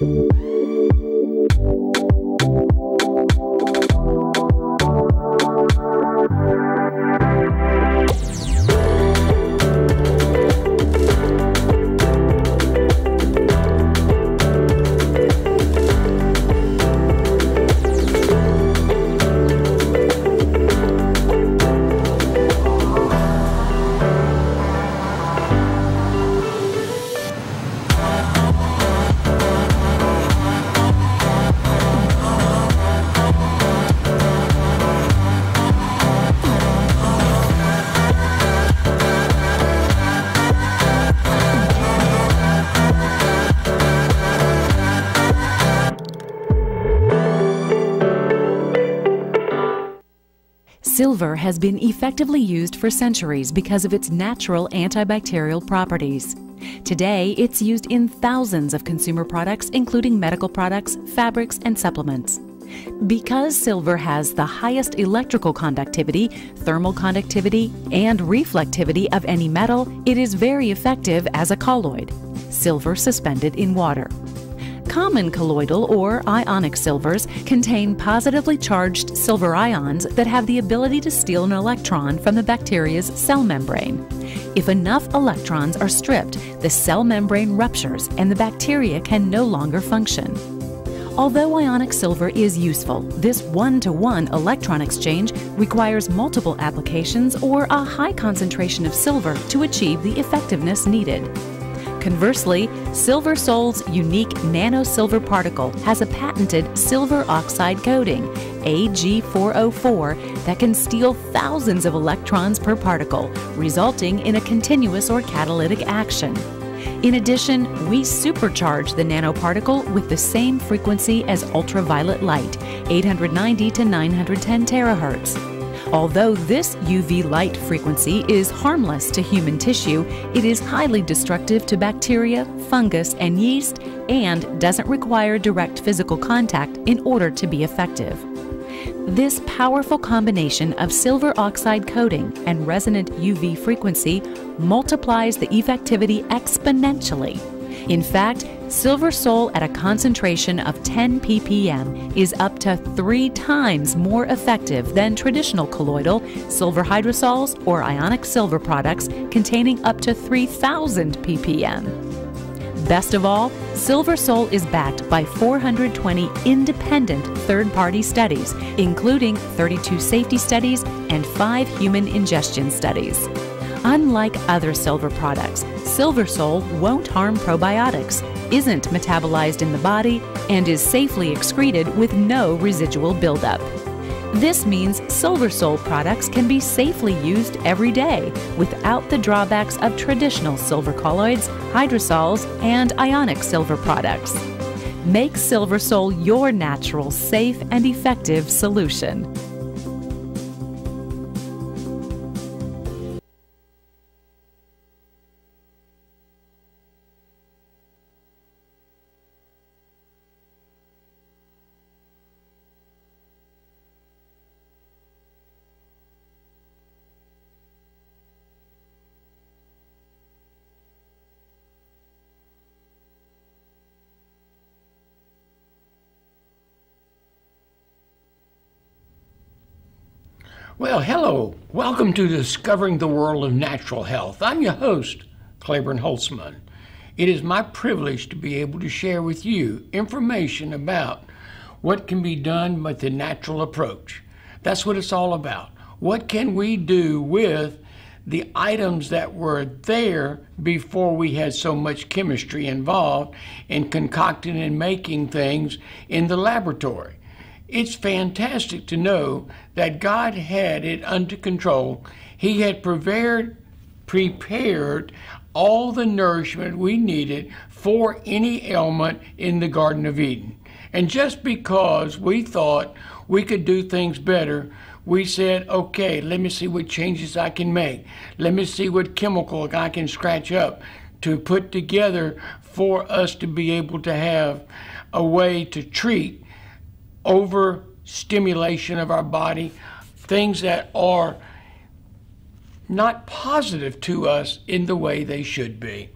you. Silver has been effectively used for centuries because of its natural antibacterial properties. Today, it's used in thousands of consumer products, including medical products, fabrics, and supplements. Because silver has the highest electrical conductivity, thermal conductivity, and reflectivity of any metal, it is very effective as a colloid, silver suspended in water. Common colloidal or ionic silvers contain positively charged silver ions that have the ability to steal an electron from the bacteria's cell membrane. If enough electrons are stripped, the cell membrane ruptures and the bacteria can no longer function. Although ionic silver is useful, this one to one electron exchange requires multiple applications or a high concentration of silver to achieve the effectiveness needed. Conversely, SilverSol's unique nano silver particle has a patented silver oxide coating, AG404, that can steal thousands of electrons per particle, resulting in a continuous or catalytic action. In addition, we supercharge the nanoparticle with the same frequency as ultraviolet light, 890 to 910 terahertz. Although this UV light frequency is harmless to human tissue, it is highly destructive to bacteria, fungus, and yeast, and doesn't require direct physical contact in order to be effective. This powerful combination of silver oxide coating and resonant UV frequency multiplies the effectivity exponentially in fact, SilverSol at a concentration of 10 ppm is up to three times more effective than traditional colloidal, silver hydrosols, or ionic silver products containing up to 3000 ppm. Best of all, SilverSol is backed by 420 independent third party studies, including 32 safety studies and 5 human ingestion studies. Unlike other silver products, SilverSol won't harm probiotics, isn't metabolized in the body, and is safely excreted with no residual buildup. This means SilverSol products can be safely used every day without the drawbacks of traditional silver colloids, hydrosols, and ionic silver products. Make SilverSol your natural, safe, and effective solution. Well, hello. Welcome to Discovering the World of Natural Health. I'm your host, Claiborne Holtzman. It is my privilege to be able to share with you information about what can be done with the natural approach. That's what it's all about. What can we do with the items that were there before we had so much chemistry involved in concocting and making things in the laboratory? It's fantastic to know that God had it under control. He had prepared, prepared all the nourishment we needed for any ailment in the Garden of Eden. And just because we thought we could do things better, we said, okay, let me see what changes I can make. Let me see what chemical I can scratch up to put together for us to be able to have a way to treat overstimulation of our body, things that are not positive to us in the way they should be.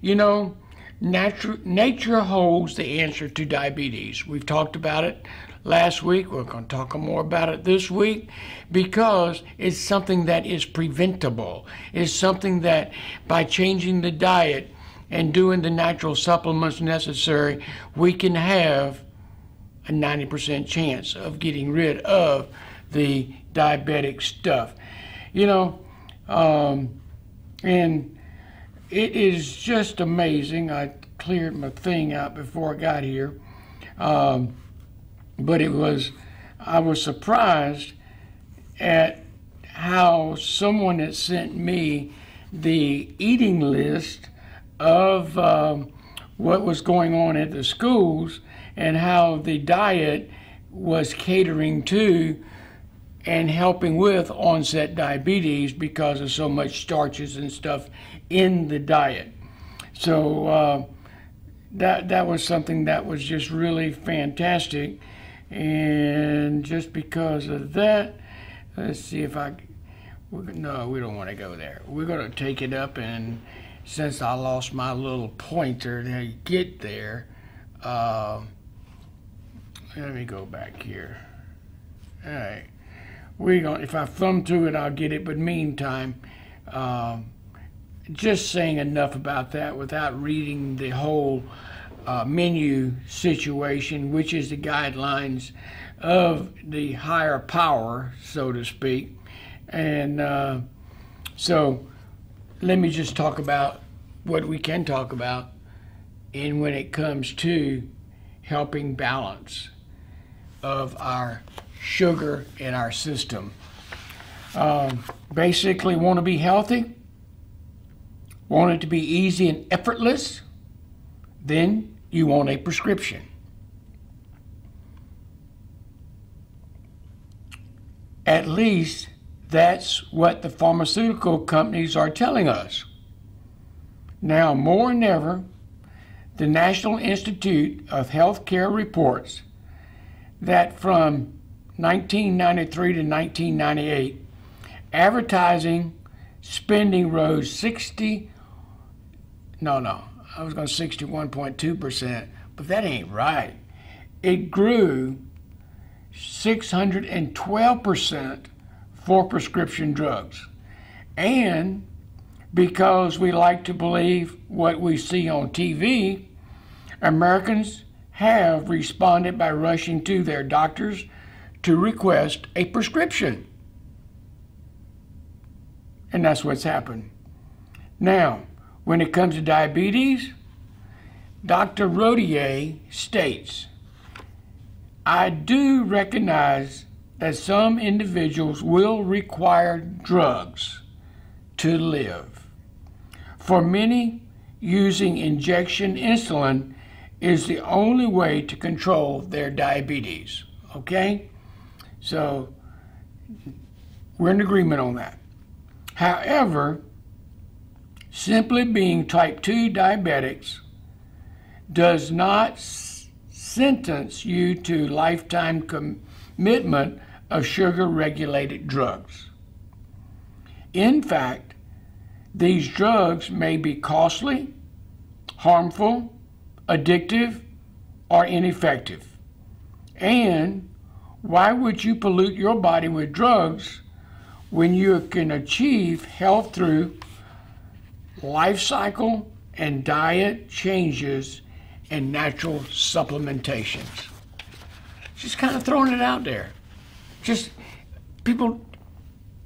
You know, nature, nature holds the answer to diabetes. We've talked about it last week. We're going to talk more about it this week because it's something that is preventable. It's something that by changing the diet and doing the natural supplements necessary, we can have a 90% chance of getting rid of the diabetic stuff. You know, um, and it is just amazing. I cleared my thing out before I got here. Um, but it was, I was surprised at how someone had sent me the eating list of um, what was going on at the schools and how the diet was catering to and helping with onset diabetes because of so much starches and stuff in the diet. So uh, that that was something that was just really fantastic, and just because of that, let's see if I. No, we don't want to go there. We're going to take it up, and since I lost my little pointer to get there, uh, let me go back here. All right We're going if I thumb through it, I'll get it. But meantime, um, just saying enough about that without reading the whole uh, menu situation, which is the guidelines of the higher power, so to speak. And uh, so let me just talk about what we can talk about and when it comes to helping balance of our sugar in our system. Um, basically, want to be healthy, want it to be easy and effortless, then you want a prescription. At least that's what the pharmaceutical companies are telling us. Now, more than ever, the National Institute of Healthcare reports that from 1993 to 1998, advertising spending rose 60, no, no, I was going to 61.2%, but that ain't right. It grew 612% for prescription drugs. And because we like to believe what we see on TV, Americans have responded by rushing to their doctors to request a prescription. And that's what's happened. Now, when it comes to diabetes, Dr. Rodier states, I do recognize that some individuals will require drugs to live. For many, using injection insulin is the only way to control their diabetes. Okay? So we're in agreement on that. However, simply being type 2 diabetics does not sentence you to lifetime commitment of sugar regulated drugs. In fact, these drugs may be costly, harmful, addictive, or ineffective, and why would you pollute your body with drugs when you can achieve health through life cycle and diet changes and natural supplementations? Just kind of throwing it out there. Just people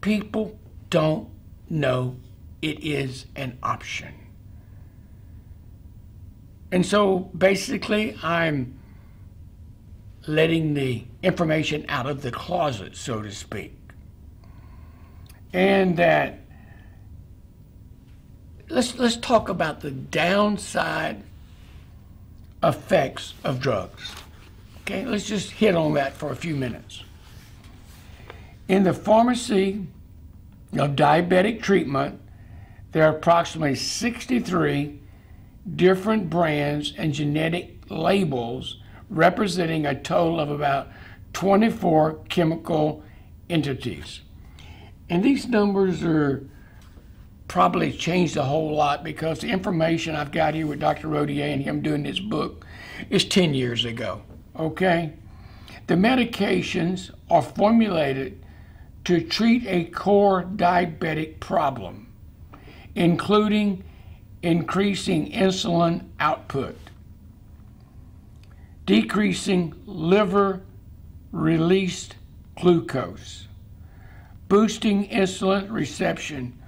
people don't know it is an option. And so basically I'm letting the information out of the closet, so to speak. And that let's let's talk about the downside effects of drugs. Okay, let's just hit on that for a few minutes. In the pharmacy of diabetic treatment, there are approximately 63 different brands and genetic labels representing a total of about 24 chemical entities. And these numbers are probably changed a whole lot because the information I've got here with Dr. Rodier and him doing this book is 10 years ago. Okay? The medications are formulated to treat a core diabetic problem, including increasing insulin output, decreasing liver released glucose, boosting insulin reception,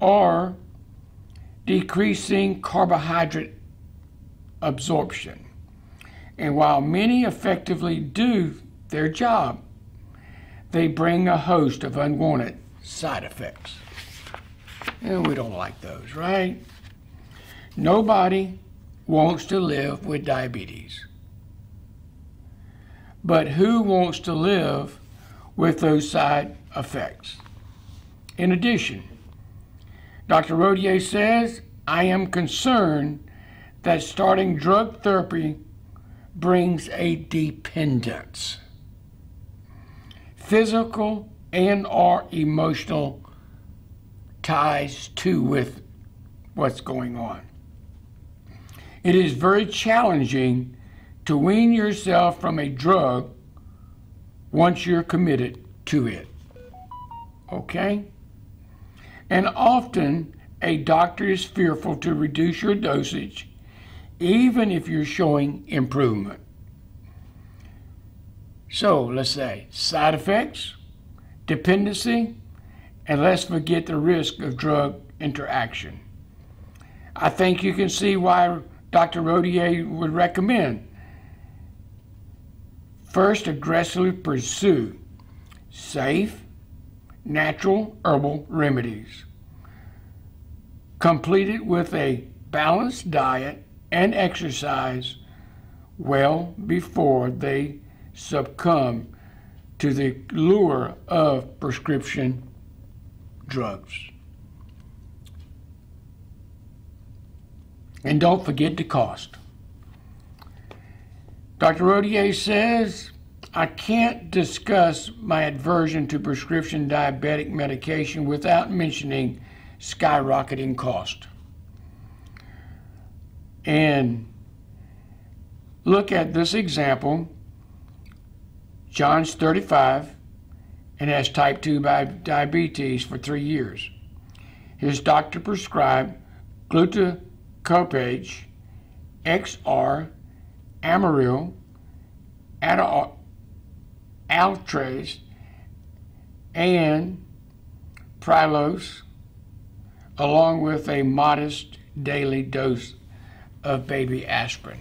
or decreasing carbohydrate absorption. And while many effectively do their job, they bring a host of unwanted side effects. And we don't like those, right? Nobody wants to live with diabetes. But who wants to live with those side effects? In addition, Dr. Rodier says, I am concerned that starting drug therapy brings a dependence, physical and or emotional ties to with what's going on. It is very challenging to wean yourself from a drug once you're committed to it. Okay? And often a doctor is fearful to reduce your dosage even if you're showing improvement. So let's say side effects, dependency, and let's forget the risk of drug interaction. I think you can see why Dr. Rodier would recommend first aggressively pursue safe, natural herbal remedies. Completed with a balanced diet and exercise well before they succumb to the lure of prescription drugs. And don't forget the cost. Dr. Rodier says, I can't discuss my aversion to prescription diabetic medication without mentioning skyrocketing cost. And look at this example. John's 35 and has type 2 diabetes for three years. His doctor prescribed glucophage, XR, Amaryl, Altrase, and Prilose, along with a modest daily dose of baby aspirin.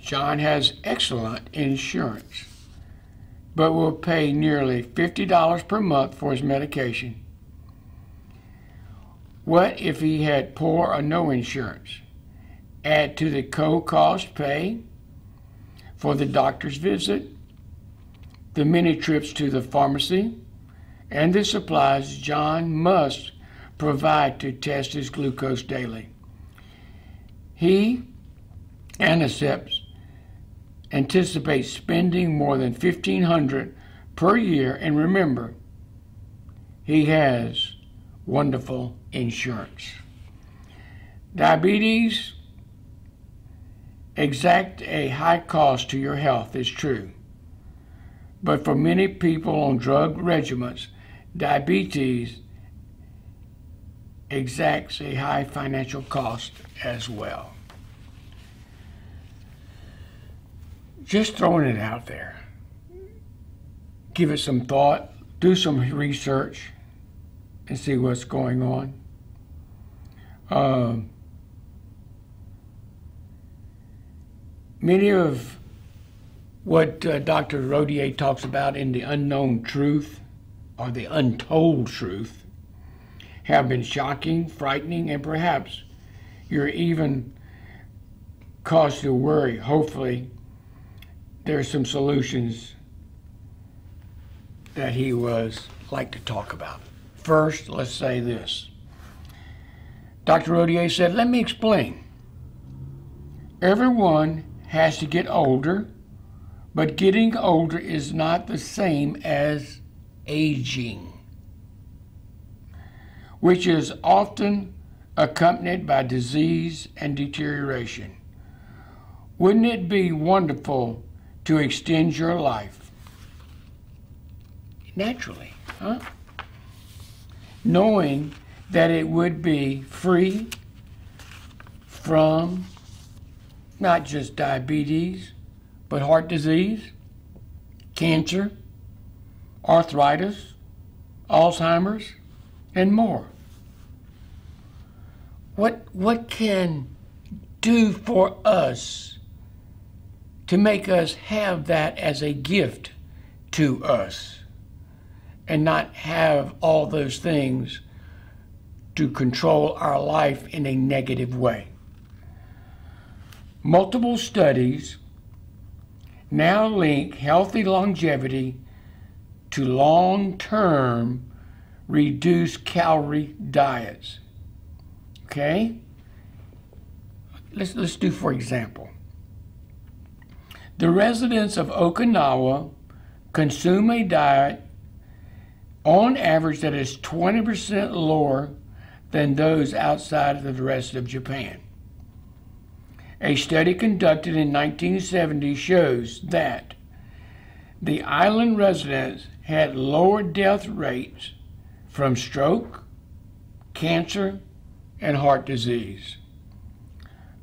John has excellent insurance, but will pay nearly $50 per month for his medication. What if he had poor or no insurance? Add to the co-cost pay for the doctor's visit, the many trips to the pharmacy, and the supplies John must provide to test his glucose daily. He Anaceps anticipates spending more than 1500 per year and remember he has wonderful insurance. Diabetes exact a high cost to your health is true. But for many people on drug regimens, diabetes exacts a high financial cost as well. Just throwing it out there. Give it some thought, do some research, and see what's going on. Um, many of what uh, Dr. Rodier talks about in the unknown truth or the untold truth have been shocking, frightening, and perhaps you're even caused to worry. Hopefully, there's some solutions that he was like to talk about. First, let's say this. Dr. Rodier said, let me explain. Everyone has to get older, but getting older is not the same as aging. which is often accompanied by disease and deterioration. Wouldn't it be wonderful to extend your life? Naturally, huh? Knowing that it would be free from not just diabetes, but heart disease, cancer, arthritis, Alzheimer's, and more. What, what can do for us to make us have that as a gift to us and not have all those things to control our life in a negative way? Multiple studies now link healthy longevity to long term reduced calorie diets. Okay? Let's, let's do, for example, the residents of Okinawa consume a diet on average that is 20% lower than those outside of the rest of Japan. A study conducted in 1970 shows that the island residents had lower death rates from stroke, cancer, and heart disease.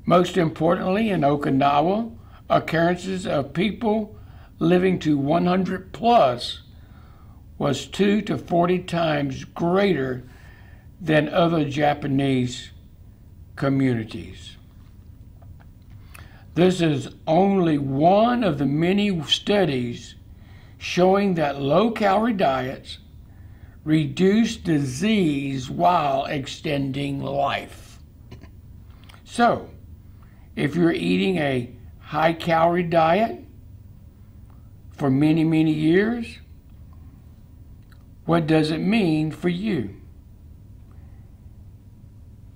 Most importantly, in Okinawa, occurrences of people living to 100 plus was 2 to 40 times greater than other Japanese communities. This is only one of the many studies showing that low calorie diets reduce disease while extending life. So, if you're eating a high calorie diet for many, many years, what does it mean for you?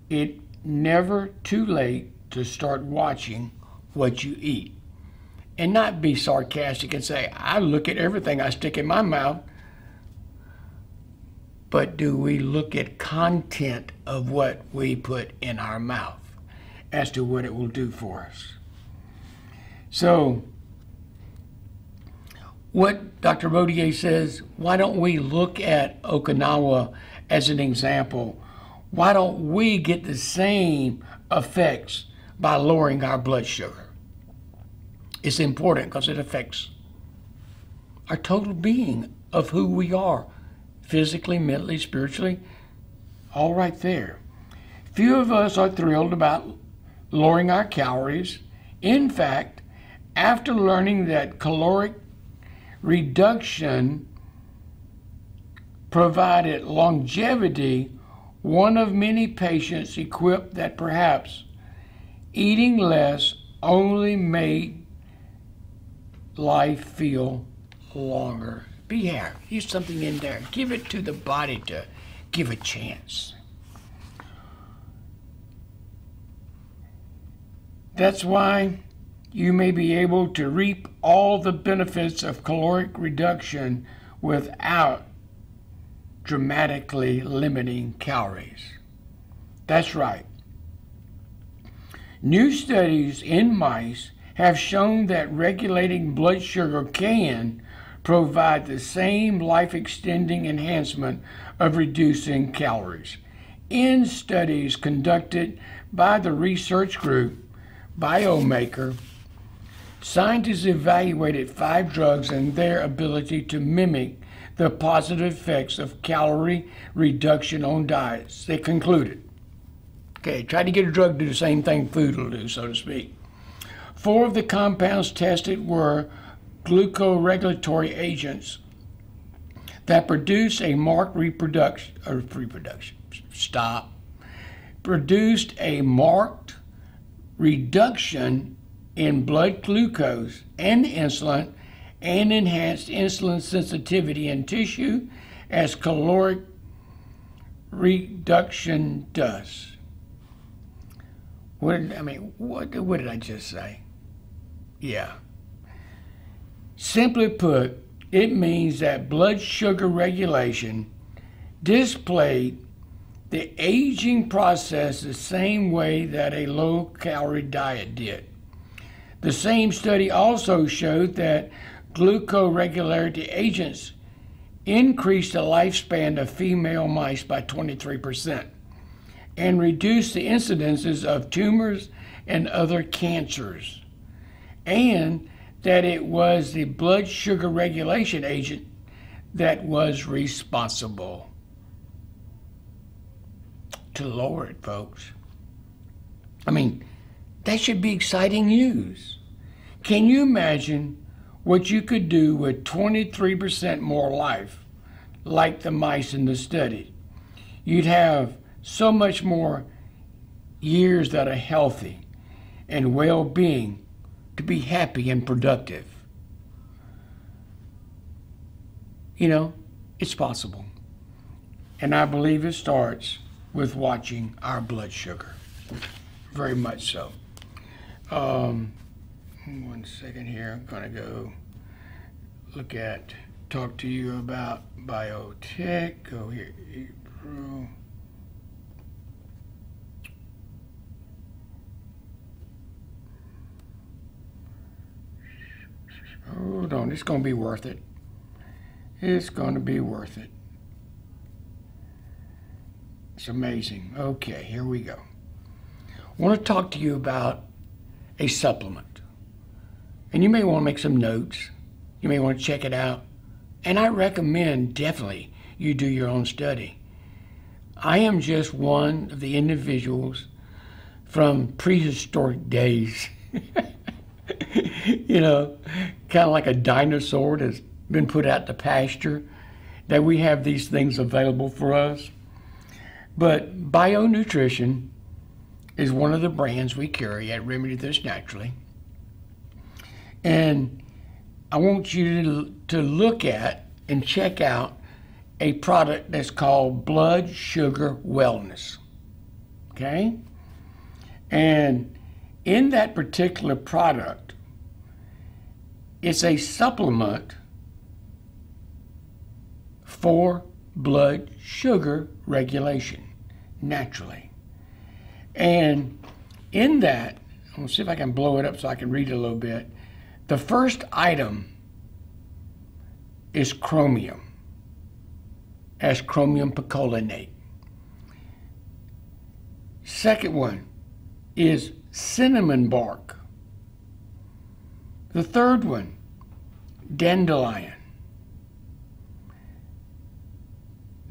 It never too late to start watching what you eat. And not be sarcastic and say, I look at everything I stick in my mouth. But do we look at content of what we put in our mouth as to what it will do for us? So, what Dr. Rodier says, why don't we look at Okinawa as an example? Why don't we get the same effects by lowering our blood sugar? It's important because it affects our total being of who we are physically, mentally, spiritually, all right there. Few of us are thrilled about lowering our calories. In fact, after learning that caloric reduction provided longevity, one of many patients equipped that perhaps eating less only made life feel longer. Be here. Use something in there. Give it to the body to give a chance. That's why you may be able to reap all the benefits of caloric reduction without dramatically limiting calories. That's right. New studies in mice have shown that regulating blood sugar can provide the same life extending enhancement of reducing calories. In studies conducted by the research group Biomarker, scientists evaluated five drugs and their ability to mimic the positive effects of calorie reduction on diets. They concluded. Okay, try to get a drug to do the same thing food will do, so to speak. Four of the compounds tested were glucoregulatory agents that produce a marked reproduction or reproduction stop produced a marked reduction in blood glucose and insulin and enhanced insulin sensitivity in tissue as caloric reduction does. What did, I mean, what, what did I just say? Yeah. Simply put, it means that blood sugar regulation displayed the aging process the same way that a low calorie diet did. The same study also showed that glucoregulatory agents increased the lifespan of female mice by 23% and reduced the incidences of tumors and other cancers, and that it was the blood sugar regulation agent that was responsible to lower it, folks. I mean, that should be exciting news. Can you imagine what you could do with 23% more life, like the mice in the study? You'd have so much more years that are healthy and well being to be happy and productive. You know, it's possible. And I believe it starts with watching our blood sugar. Very much so. Um, one second here. I'm going to go look at, talk to you about biotech. Go here, April. Hold on, it's going to be worth it. It's going to be worth it. It's amazing. Okay, here we go. I want to talk to you about a supplement. And you may want to make some notes. You may want to check it out. And I recommend definitely you do your own study. I am just one of the individuals from prehistoric days. you know, kind of like a dinosaur that's been put out to pasture, that we have these things available for us. But BioNutrition is one of the brands we carry at Remedy This Naturally. And I want you to, to look at and check out a product that's called Blood Sugar Wellness. Okay? And in that particular product, it's a supplement for blood sugar regulation naturally. And in that, I'm to see if I can blow it up so I can read it a little bit. The first item is chromium, as chromium picolinate. Second one is cinnamon bark. The third one, dandelion.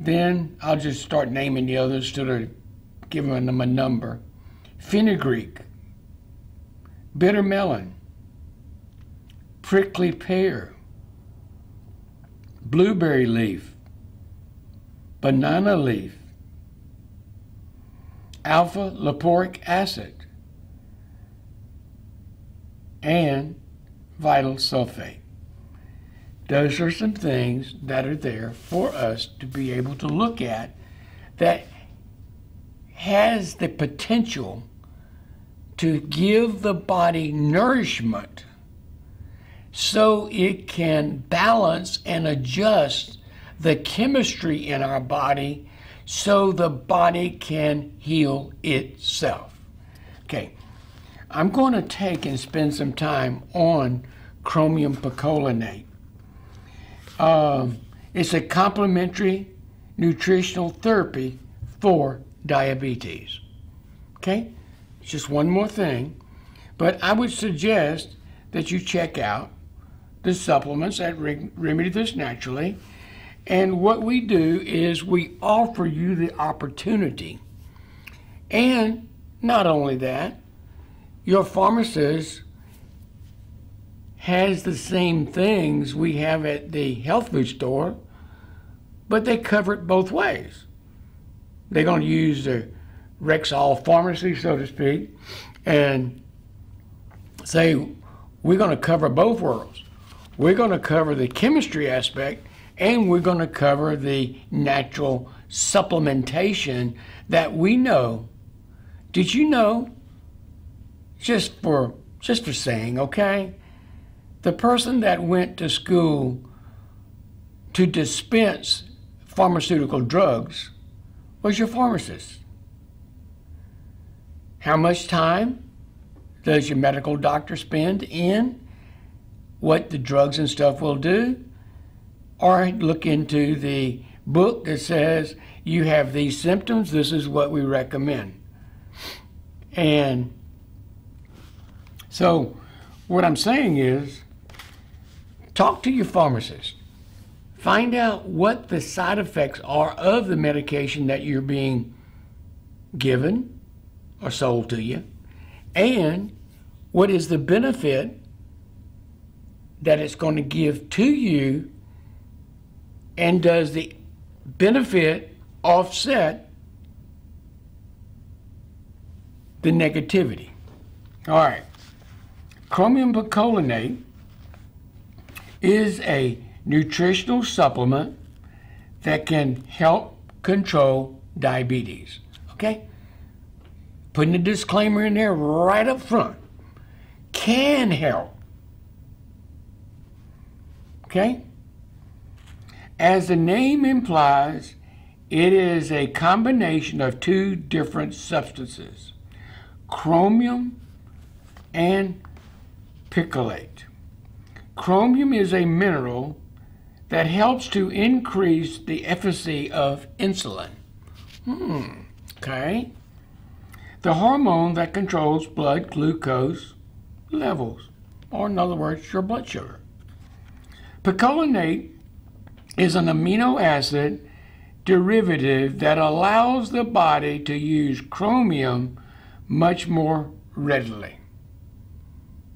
Then I'll just start naming the others to the giving them a number. Fenugreek, bitter melon, prickly pear, blueberry leaf, banana leaf, alpha lipoic acid, and vanadyl sulfate. Those are some things that are there for us to be able to look at that has the potential to give the body nourishment so it can balance and adjust the chemistry in our body so the body can heal itself. Okay, I'm going to take and spend some time on chromium picolinate. Um, it's a complementary nutritional therapy for diabetes. Okay? It's just one more thing. But I would suggest that you check out the supplements at Remedy This Naturally. And what we do is we offer you the opportunity. And not only that, your pharmacist has the same things we have at the health food store, but they cover it both ways. They're going to use the Rexall pharmacy, so to speak, and say, we're going to cover both worlds. We're going to cover the chemistry aspect and we're going to cover the natural supplementation that we know. Did you know? Just for just for saying, okay? the person that went to school to dispense pharmaceutical drugs was your pharmacist. How much time does your medical doctor spend in what the drugs and stuff will do? Or look into the book that says you have these symptoms, this is what we recommend. And so, what I'm saying is, talk to your pharmacist. Find out what the side effects are of the medication that you're being given or sold to you, and what is the benefit that it's going to give to you, and does the benefit offset the negativity? All right. Chromium picolinate is a nutritional supplement that can help control diabetes. Okay? Putting a disclaimer in there right up front. Can help. Okay? As the name implies, it is a combination of two different substances chromium and picolate. Chromium is a mineral that helps to increase the efficacy of insulin. Hmm, okay. The hormone that controls blood glucose levels, or in other words, your blood sugar. Picolinate is an amino acid derivative that allows the body to use chromium much more readily.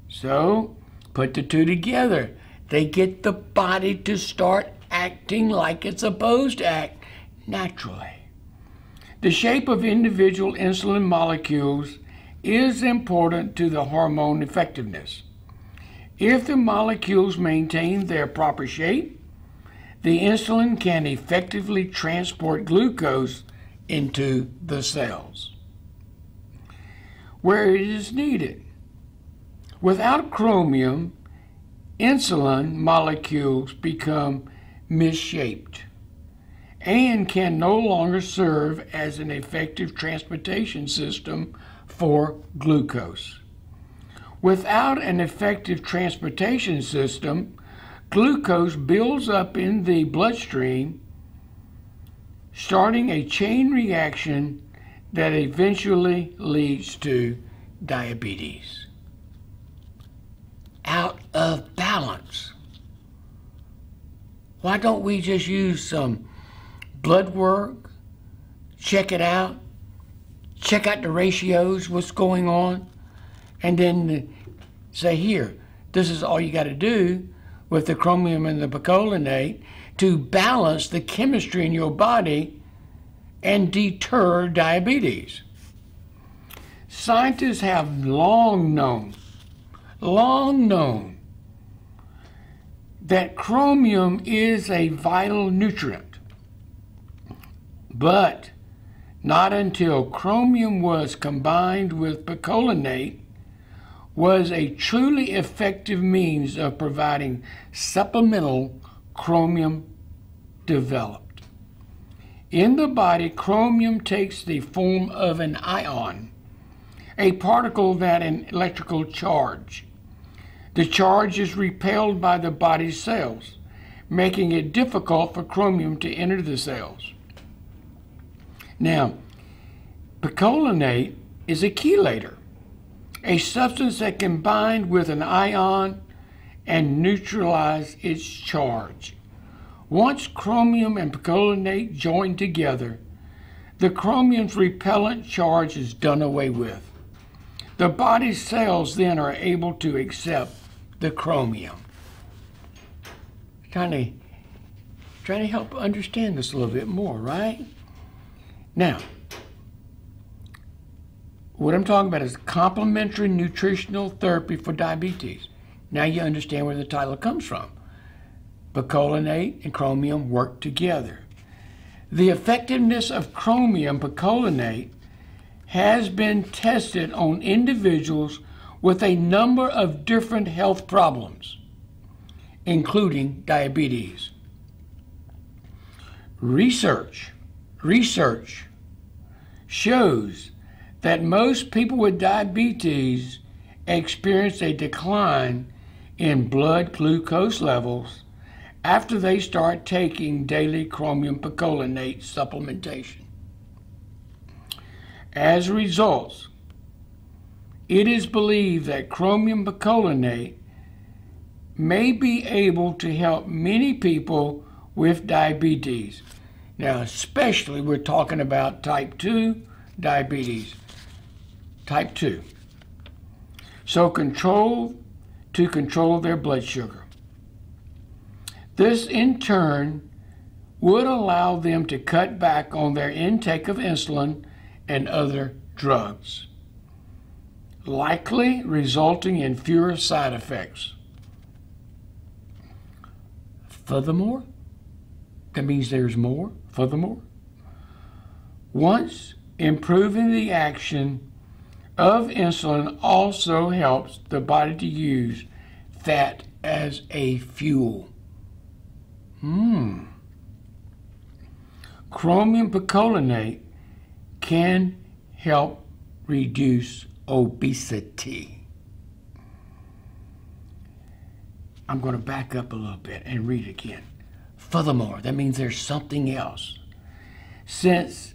So, put the two together. They get the body to start acting like it's supposed to act naturally. The shape of individual insulin molecules is important to the hormone effectiveness. If the molecules maintain their proper shape, the insulin can effectively transport glucose into the cells where it is needed. Without chromium, insulin molecules become misshaped and can no longer serve as an effective transportation system for glucose. Without an effective transportation system, glucose builds up in the bloodstream, starting a chain reaction that eventually leads to diabetes out of balance. Why don't we just use some blood work, check it out, check out the ratios, what's going on, and then say, here, this is all you got to do with the chromium and the picolinate to balance the chemistry in your body and deter diabetes. Scientists have long known long known that chromium is a vital nutrient. But not until chromium was combined with picolinate was a truly effective means of providing supplemental chromium developed. In the body, chromium takes the form of an ion, a particle that an electrical charge the charge is repelled by the body's cells, making it difficult for chromium to enter the cells. Now, picolinate is a chelator, a substance that can bind with an ion and neutralize its charge. Once chromium and picolinate join together, the chromium's repellent charge is done away with. The body's cells then are able to accept the chromium. Trying to, trying to help understand this a little bit more, right? Now, what I'm talking about is complementary nutritional therapy for diabetes. Now you understand where the title comes from. Picolinate and chromium work together. The effectiveness of chromium picolinate has been tested on individuals with a number of different health problems, including diabetes. Research, research shows that most people with diabetes experience a decline in blood glucose levels after they start taking daily chromium picolinate supplementation. As a result, it is believed that chromium picolinate may be able to help many people with diabetes. Now, especially we're talking about type 2 diabetes. Type 2. So control to control their blood sugar. This in turn would allow them to cut back on their intake of insulin and other drugs, likely resulting in fewer side effects. Furthermore, that means there's more. Furthermore, once improving the action of insulin also helps the body to use fat as a fuel. Hmm. Chromium picolinate can help reduce obesity. I'm going to back up a little bit and read again. Furthermore, that means there's something else. Since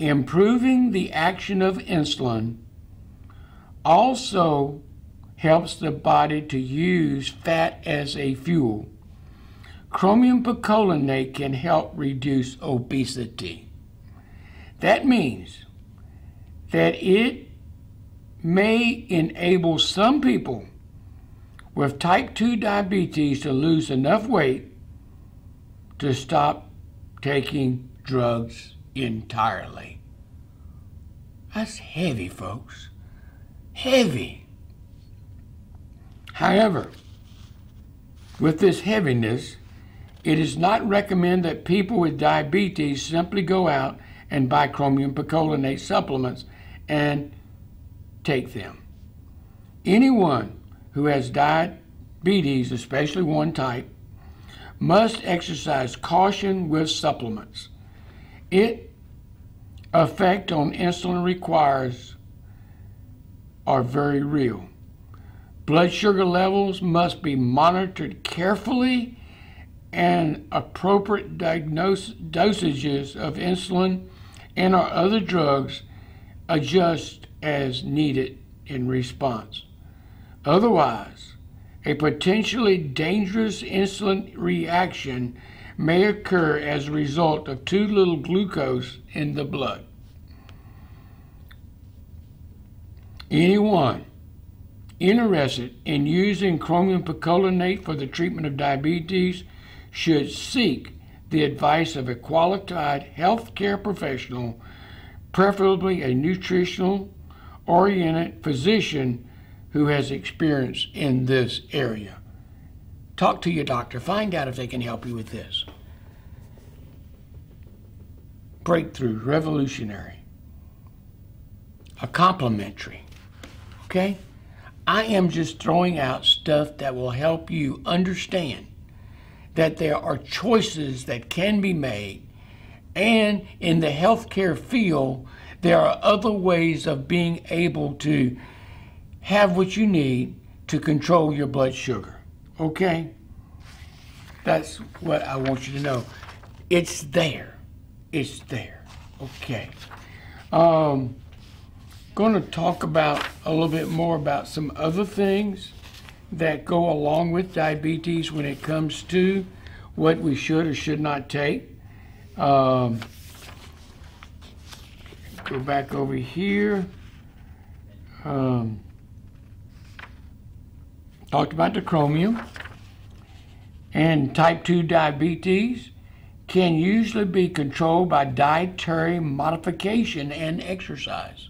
improving the action of insulin also helps the body to use fat as a fuel, chromium picolinate can help reduce obesity. That means that it may enable some people with type 2 diabetes to lose enough weight to stop taking drugs entirely. That's heavy, folks. Heavy. However, with this heaviness, it is not recommended that people with diabetes simply go out and buy chromium picolinate supplements and take them. Anyone who has diabetes, especially one type, must exercise caution with supplements. It effect on insulin requires are very real. Blood sugar levels must be monitored carefully and appropriate diagnose, dosages of insulin and our other drugs adjust as needed in response. Otherwise, a potentially dangerous insulin reaction may occur as a result of too little glucose in the blood. Anyone interested in using chromium picolinate for the treatment of diabetes should seek the advice of a qualified healthcare professional, preferably a nutritional oriented physician who has experience in this area. Talk to your doctor. Find out if they can help you with this. Breakthrough, revolutionary, a complimentary. Okay? I am just throwing out stuff that will help you understand that there are choices that can be made. And in the healthcare field, there are other ways of being able to have what you need to control your blood sugar. Okay? That's what I want you to know. It's there. It's there. Okay. Um, going to talk about a little bit more about some other things that go along with diabetes when it comes to what we should or should not take. Um, go back over here. Um, talked about the chromium. And type 2 diabetes can usually be controlled by dietary modification and exercise.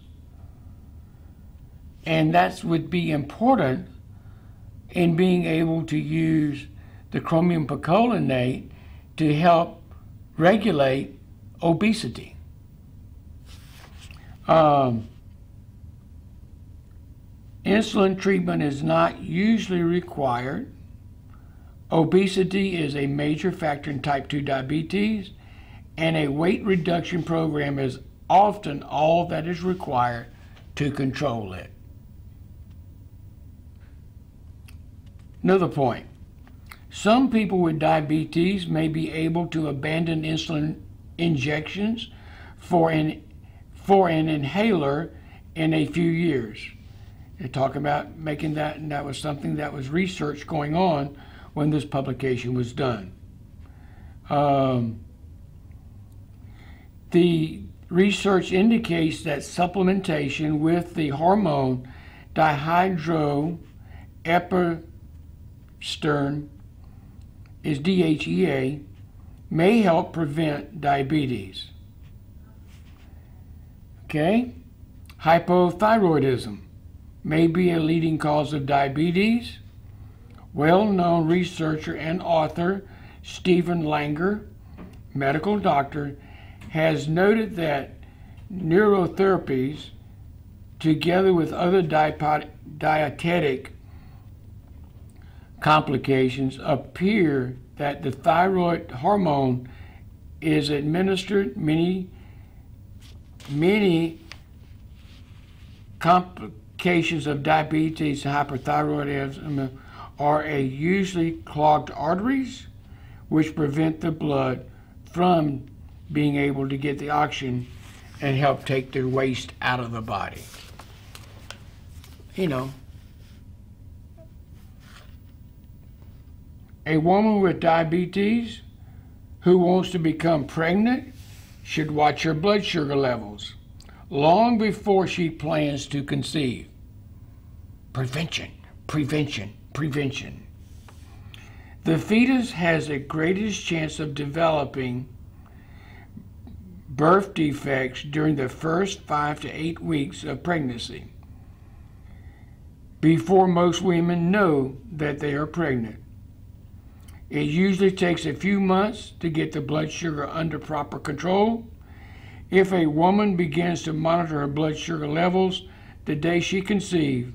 And that would be important in being able to use the chromium picolinate to help regulate obesity. Um, Insulin treatment is not usually required. Obesity is a major factor in type 2 diabetes, and a weight reduction program is often all that is required to control it. Another point. Some people with diabetes may be able to abandon insulin injections for an, for an inhaler in a few years. They talk about making that, and that was something that was research going on when this publication was done. Um, the research indicates that supplementation with the hormone dehydroepiandrosterone is DHEA may help prevent diabetes. Okay? Hypothyroidism may be a leading cause of diabetes. Well known researcher and author Stephen Langer, medical doctor, has noted that neurotherapies, together with other dietetic complications, appear that the thyroid hormone is administered many many complications of diabetes hyperthyroidism are a usually clogged arteries which prevent the blood from being able to get the oxygen and help take the waste out of the body. You know, a woman with diabetes who wants to become pregnant should watch her blood sugar levels long before she plans to conceive. Prevention, prevention, prevention. The fetus has the greatest chance of developing birth defects during the first five to eight weeks of pregnancy before most women know that they are pregnant. It usually takes a few months to get the blood sugar under proper control. If a woman begins to monitor her blood sugar levels the day she conceived,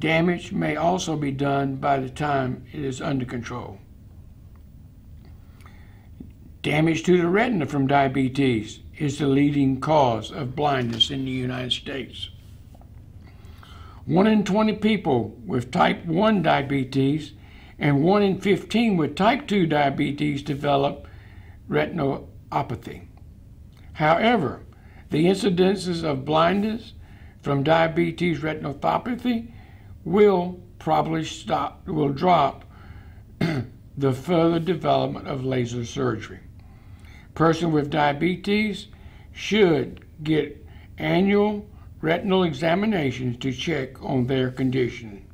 damage may also be done by the time it is under control. Damage to the retina from diabetes is the leading cause of blindness in the United States. One in 20 people with type 1 diabetes and 1 in 15 with type 2 diabetes develop retinopathy. However, the incidences of blindness from diabetes retinopathy will probably stop will drop the further development of laser surgery. Person with diabetes should get annual retinal examinations to check on their condition.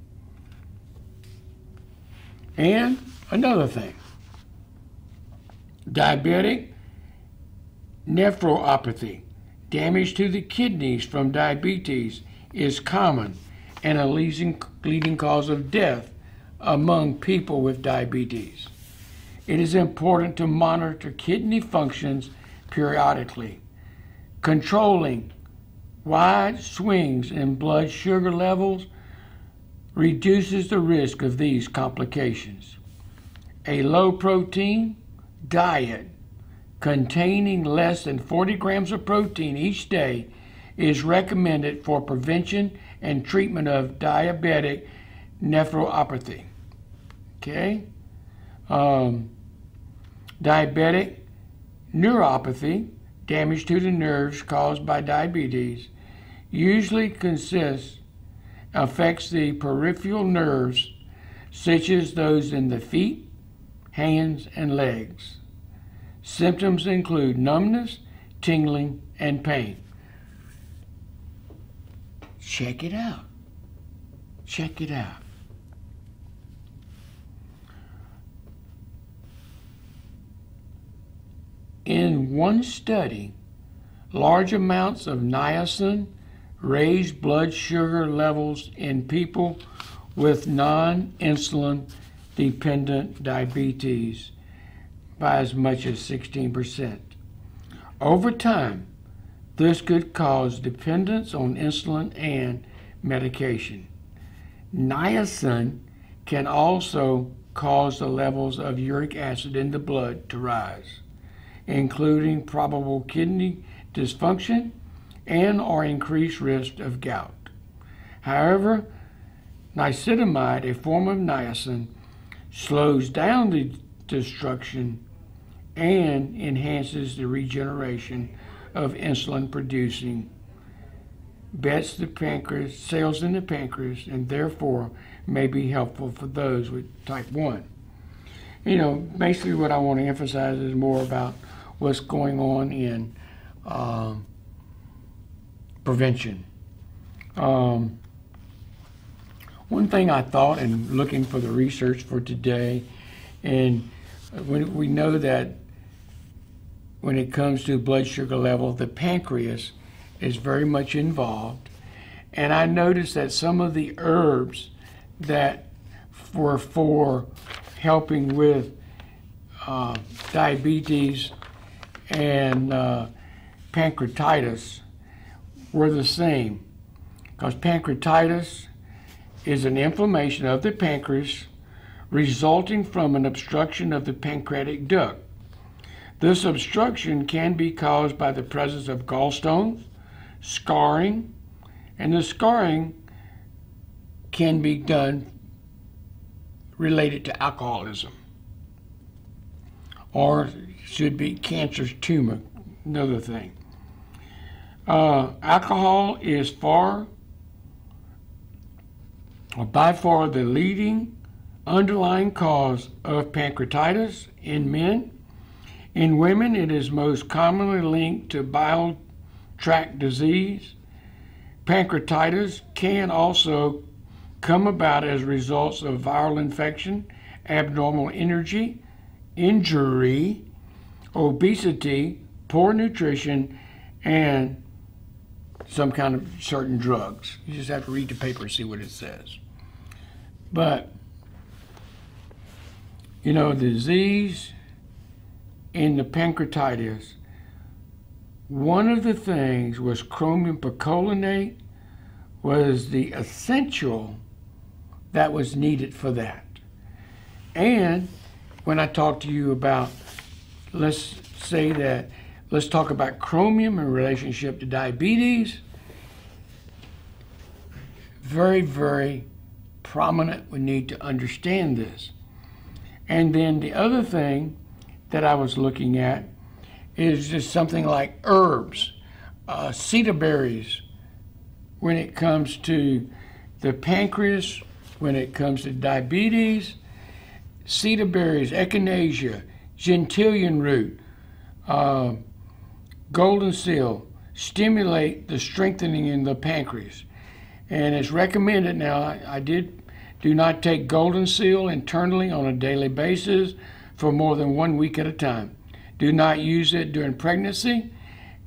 And another thing diabetic nephropathy, damage to the kidneys from diabetes, is common and a leading, leading cause of death among people with diabetes. It is important to monitor kidney functions periodically. Controlling Wide swings in blood sugar levels reduces the risk of these complications. A low protein diet containing less than 40 grams of protein each day is recommended for prevention and treatment of diabetic nephropathy. Okay? Um, diabetic neuropathy, damage to the nerves caused by diabetes, usually consists affects the peripheral nerves such as those in the feet, hands, and legs. Symptoms include numbness, tingling, and pain. Check it out. Check it out. In one study, large amounts of niacin raised blood sugar levels in people with non insulin dependent diabetes by as much as 16%. Over time, this could cause dependence on insulin and medication. Niacin can also cause the levels of uric acid in the blood to rise. including probable kidney dysfunction and or increased risk of gout. However, nicotinamide, a form of niacin, slows down the destruction and enhances the regeneration of insulin producing bets the pancreas cells in the pancreas and therefore may be helpful for those with type 1 you know basically what i want to emphasize is more about what's going on in um, prevention um, one thing i thought in looking for the research for today and when we know that when it comes to blood sugar level the pancreas is very much involved. And I noticed that some of the herbs that were for helping with uh, diabetes and uh, pancreatitis were the same. Because pancreatitis is an inflammation of the pancreas resulting from an obstruction of the pancreatic duct. This obstruction can be caused by the presence of gallstones, scarring, and the scarring can be done related to alcoholism or should be cancerous tumor, another thing. Uh, alcohol is far or by far the leading underlying cause of pancreatitis in men. In women, it is most commonly linked to bile tract disease. Pancreatitis can also come about as results of viral infection, abnormal energy, injury, obesity, poor nutrition, and some kind of certain drugs. You just have to read the paper and see what it says. But, you know, the disease in the pancreatitis one of the things was chromium picolinate was the essential that was needed for that. And when I talk to you about, let's say that, let's talk about chromium in relationship to diabetes, very, very prominent. We need to understand this. And then the other thing that I was looking at is just something like herbs, uh, cedar berries, when it comes to the pancreas, when it comes to diabetes, cedar berries, echinacea, gentian root, uh, golden seal stimulate the strengthening in the pancreas. And it's recommended now, I, I did do not take golden seal internally on a daily basis for more than one week at a time. Do not use it during pregnancy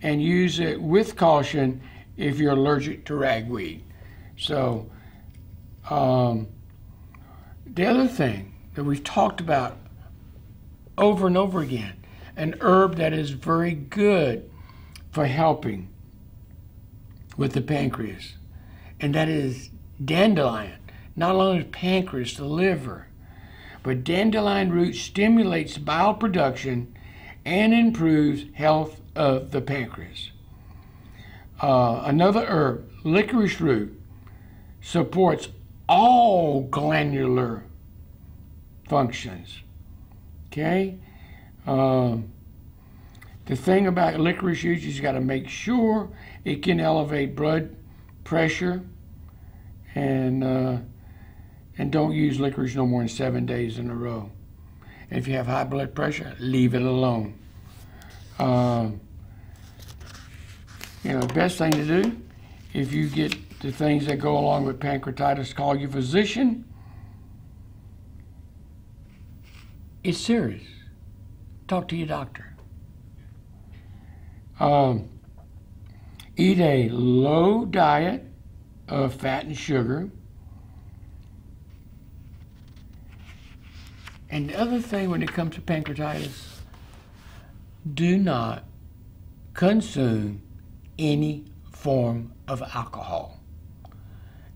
and use it with caution if you're allergic to ragweed. So, um, the other thing that we've talked about over and over again, an herb that is very good for helping with the pancreas, and that is dandelion. Not only the pancreas, the liver, but dandelion root stimulates bile production and improves health of the pancreas. Uh, another herb, licorice root, supports all glandular functions. Okay? Um, the thing about licorice is you got to make sure it can elevate blood pressure and uh, and don't use licorice no more than seven days in a row. If you have high blood pressure, leave it alone. Um, you know, the best thing to do, if you get the things that go along with pancreatitis, call your physician. It's serious. Talk to your doctor. Um, eat a low diet of fat and sugar. And the other thing when it comes to pancreatitis, do not consume any form of alcohol.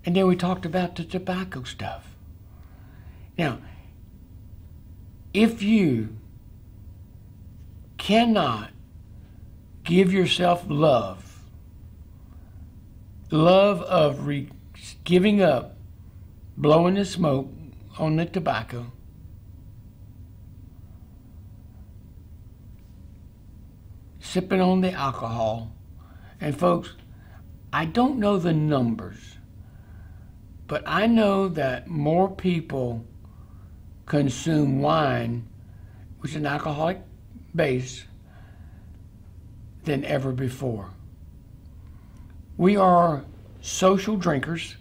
And then we talked about the tobacco stuff. Now, if you cannot give yourself love, love of giving up, blowing the smoke on the tobacco, sipping on the alcohol. And folks, I don't know the numbers, but I know that more people consume wine, which is an alcoholic base, than ever before. We are social drinkers,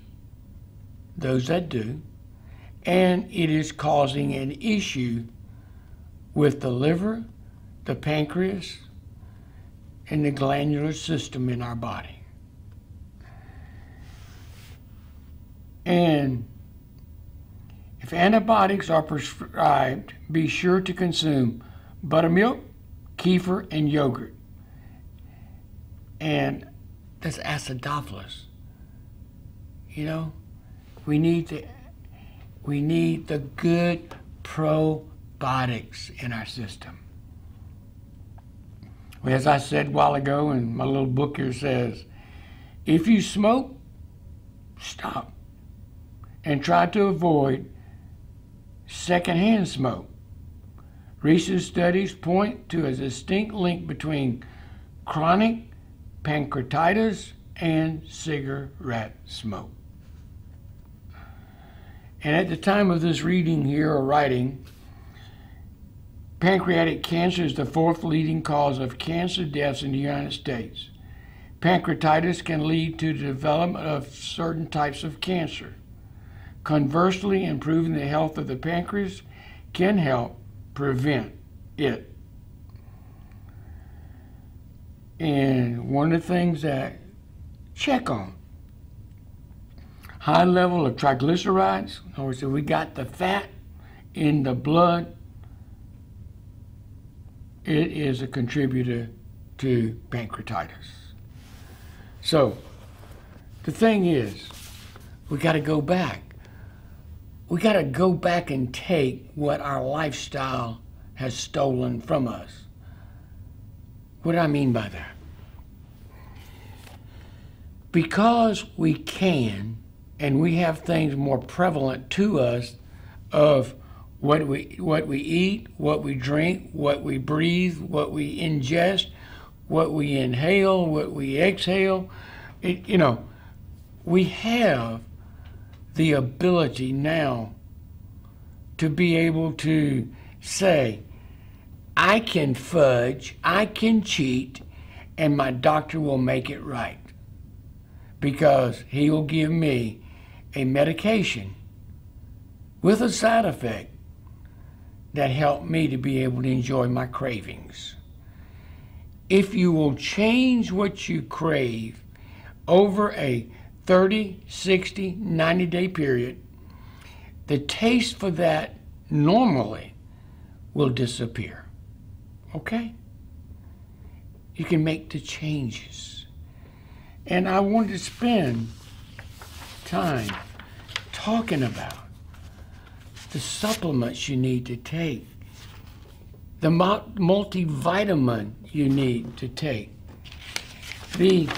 those that do, and it is causing an issue with the liver, the pancreas, and the glandular system in our body. And if antibiotics are prescribed, be sure to consume buttermilk, kefir, and yogurt. And that's acidophilus. You know, we need the we need the good probiotics in our system. Well, as I said a while ago, and my little book here says, if you smoke, stop and try to avoid secondhand smoke. Recent studies point to a distinct link between chronic pancreatitis and cigarette smoke. And at the time of this reading here or writing, pancreatic cancer is the fourth leading cause of cancer deaths in the United States. Pancreatitis can lead to the development of certain types of cancer. Conversely, improving the health of the pancreas can help prevent it. And one of the things that check on high level of triglycerides, in other words, if we got the fat in the blood, it is a contributor to pancreatitis. So the thing is, we got to go back we got to go back and take what our lifestyle has stolen from us. What do I mean by that? Because we can, and we have things more prevalent to us of what we what we eat, what we drink, what we breathe, what we ingest, what we inhale, what we exhale. It, you know, we have the ability now to be able to say, I can fudge, I can cheat, and my doctor will make it right because he will give me a medication with a side effect that help me to be able to enjoy my cravings. If you will change what you crave over a 30, 60, 90 day period, the taste for that normally will disappear. Okay? You can make the changes. And I wanted to spend time talking about the supplements you need to take, the multivitamin you need to take, the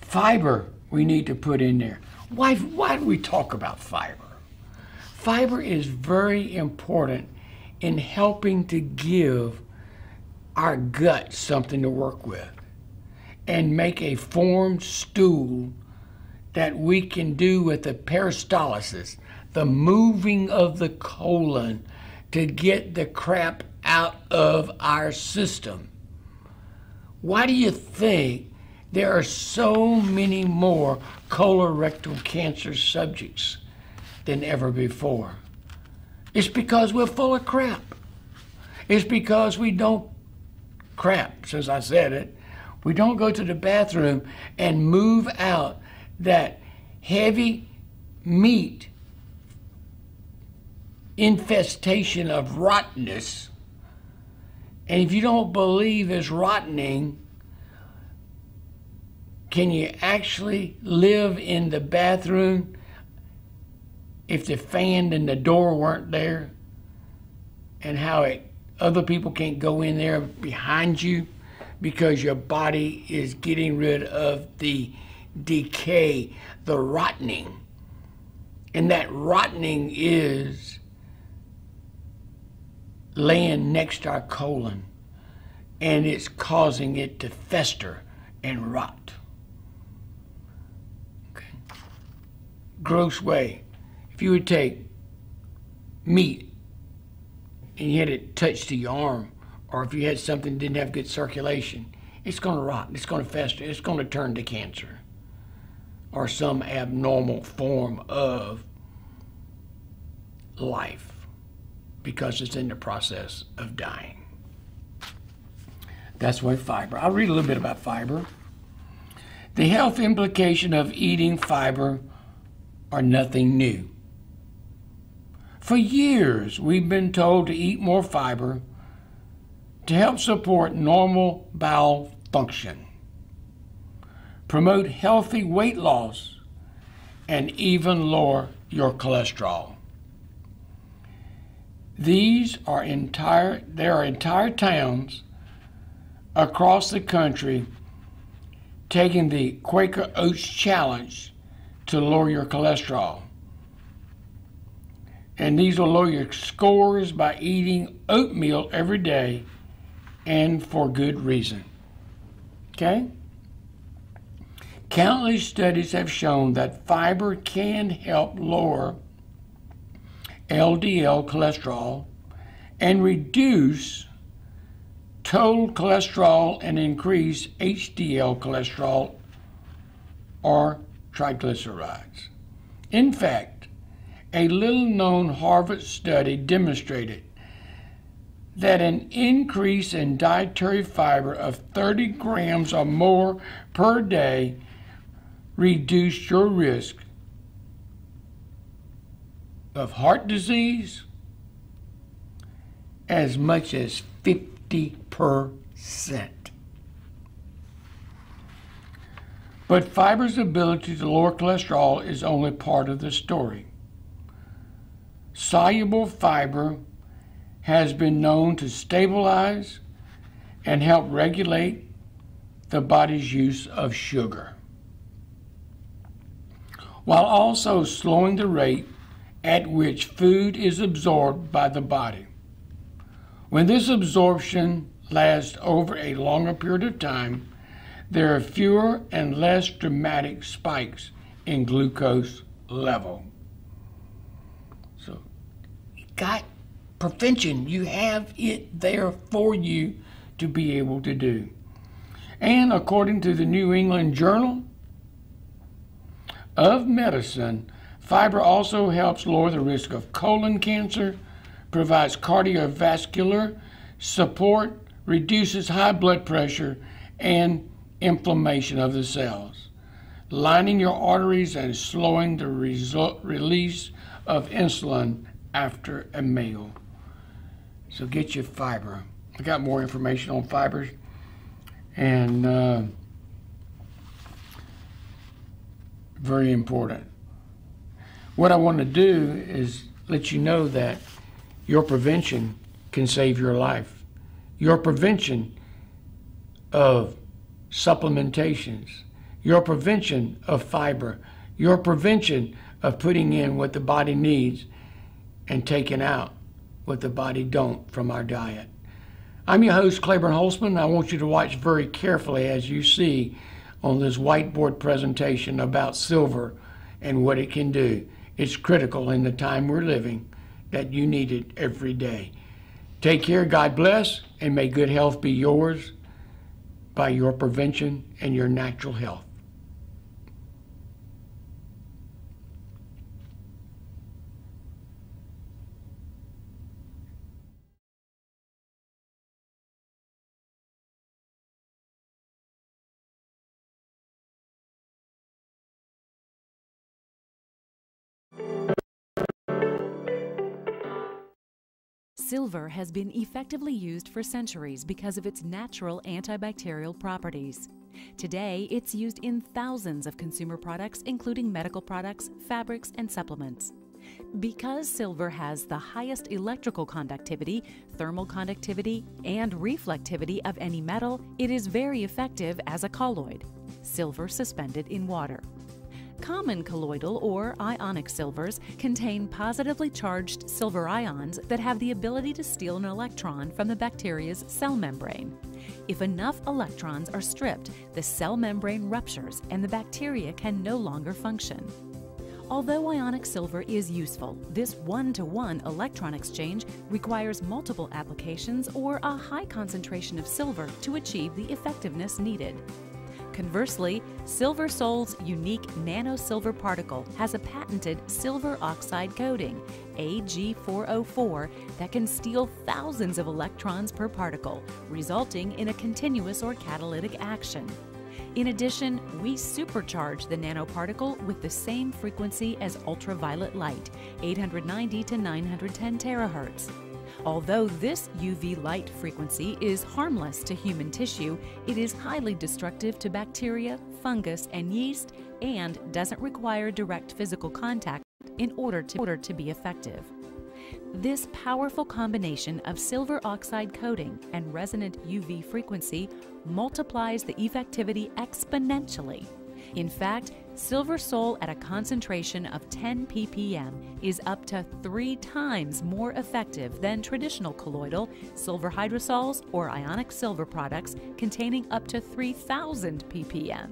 fiber we need to put in there. Why, why do we talk about fiber? Fiber is very important in helping to give our gut something to work with and make a formed stool that we can do with the peristalsis, the moving of the colon to get the crap out of our system. Why do you think there are so many more colorectal cancer subjects than ever before. It's because we're full of crap. It's because we don't crap, since I said it. We don't go to the bathroom and move out that heavy meat infestation of rottenness. And if you don't believe it's rottening, can you actually live in the bathroom if the fan and the door weren't there? And how it Other people can't go in there behind you because your body is getting rid of the decay, the rotting. And that rotting is laying next to our colon and it's causing it to fester and rot. Okay. Gross way. If you would take meat and you had it touched to your arm, or if you had something that didn't have good circulation, it's going to rot, it's going to fester, it's going to turn to cancer or some abnormal form of life because it's in the process of dying. That's why fiber. I'll read a little bit about fiber. The health implication of eating fiber are nothing new. For years, we've been told to eat more fiber to help support normal bowel function, promote healthy weight loss, and even lower your cholesterol. These are entire there are entire towns across the country taking the Quaker Oats Challenge to lower your cholesterol. And these will lower your scores by eating oatmeal every day and for good reason. Okay? Countless studies have shown that fiber can help lower LDL cholesterol and reduce total cholesterol and increase HDL cholesterol or triglycerides. In fact, a little known Harvard study demonstrated that an increase in dietary fiber of 30 grams or more per day reduced your risk of heart disease as much as 50%. But fiber's ability to lower cholesterol is only part of the story. Soluble fiber has been known to stabilize and help regulate the body's use of sugar, while also slowing the rate at which food is absorbed by the body. When this absorption lasts over a longer period of time, there are fewer and less dramatic spikes in glucose level. So, got prevention. You have it there for you to be able to do. And according to the New England Journal of Medicine, Fiber also helps lower the risk of colon cancer, provides cardiovascular support, reduces high blood pressure, and inflammation of the cells, lining your arteries and slowing the release of insulin after a meal. So get your fiber. I got more information on fibers and uh, very important. What I want to do is let you know that your prevention can save your life. Your prevention of supplementations, your prevention of fiber, your prevention of putting in what the body needs and taking out what the body don't from our diet. I'm your host, Claiborne Holtzman. I want you to watch very carefully as you see on this whiteboard presentation about silver and what it can do. It's critical in the time we're living that you need it every day. Take care, God bless, and may good health be yours by your prevention and your natural health. Silver has been effectively used for centuries because of its natural antibacterial properties. Today, it's used in thousands of consumer products, including medical products, fabrics, and supplements. Because silver has the highest electrical conductivity, thermal conductivity, and reflectivity of any metal, it is very effective as a colloid. Silver suspended in water. Common colloidal or ionic silvers contain positively charged silver ions that have the ability to steal an electron from the bacteria's cell membrane. If enough electrons are stripped, the cell membrane ruptures and the bacteria can no longer function. Although ionic silver is useful, this one to one electron exchange requires multiple applications or a high concentration of silver to achieve the effectiveness needed. Conversely, SilverSol's unique nano silver particle has a patented silver oxide coating, AG404, that can steal thousands of electrons per particle, resulting in a continuous or catalytic action. In addition, we supercharge the nanoparticle with the same frequency as ultraviolet light, 890 to 910 terahertz. Although this UV light frequency is harmless to human tissue, it is highly destructive to bacteria, fungus, and yeast and doesn't require direct physical contact in order to, order to be effective. This powerful combination of silver oxide coating and resonant UV frequency multiplies the effectivity exponentially in fact, SilverSol at a concentration of 10 ppm is up to three times more effective than traditional colloidal, silver hydrosols, or ionic silver products containing up to 3000 ppm.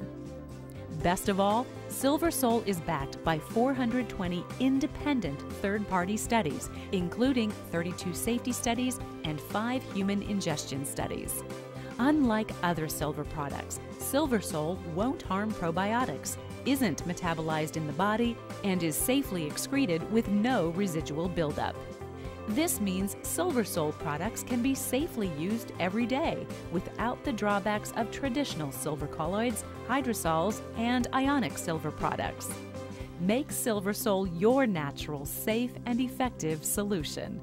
Best of all, SilverSol is backed by 420 independent third party studies, including 32 safety studies and 5 human ingestion studies. Unlike other silver products, SilverSol won't harm probiotics, isn't metabolized in the body, and is safely excreted with no residual buildup. This means SilverSol products can be safely used every day without the drawbacks of traditional silver colloids, hydrosols, and ionic silver products. Make SilverSol your natural, safe, and effective solution.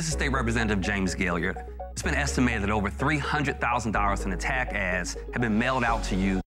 This is State Representative James Gailliard. It's been estimated that over $300,000 in attack ads have been mailed out to you